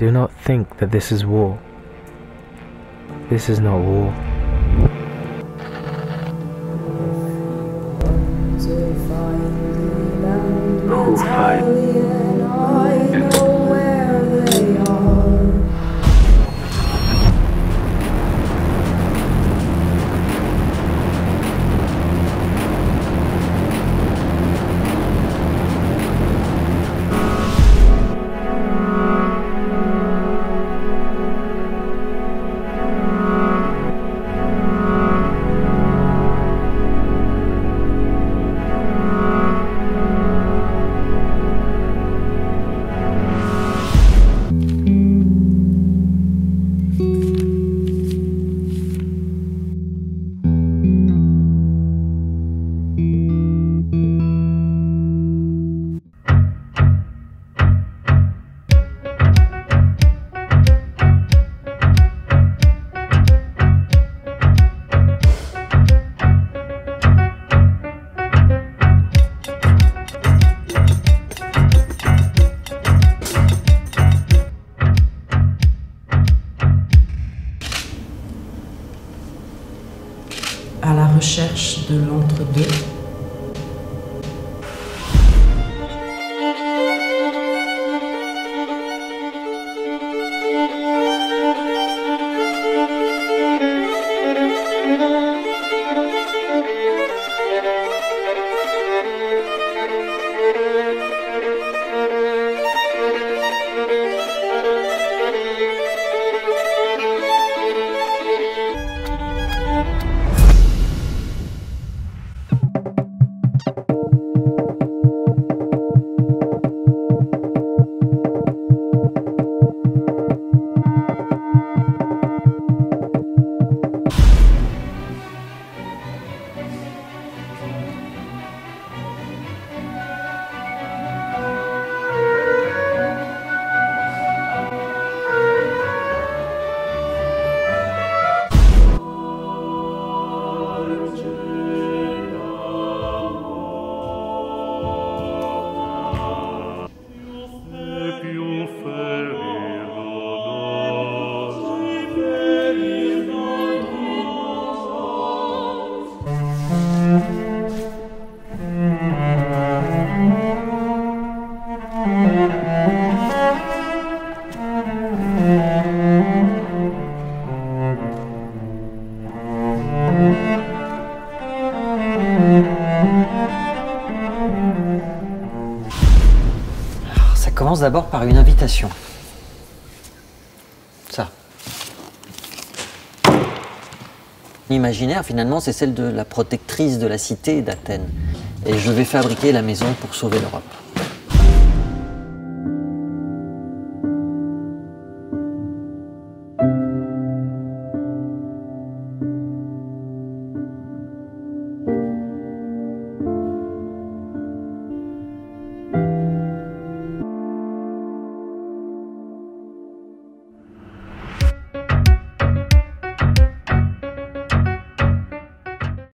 Do not think that this is war. This is not war. Who fight? À la recherche de l'entre-deux. Commence d'abord par une invitation. Ça. L'imaginaire, finalement, c'est celle de la protectrice de la cité d'Athènes. Et je vais fabriquer la maison pour sauver l'Europe.